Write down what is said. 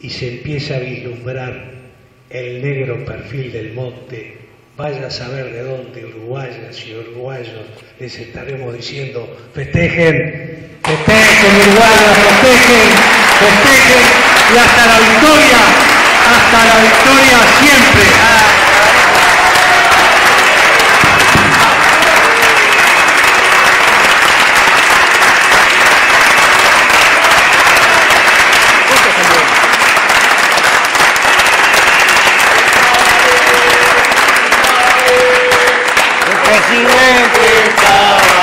y se empieza a vislumbrar el negro perfil del monte, vaya a saber de dónde uruguayas y uruguayos les estaremos diciendo, festejen, festejen uruguayos, festejen, festejen y de um quintal.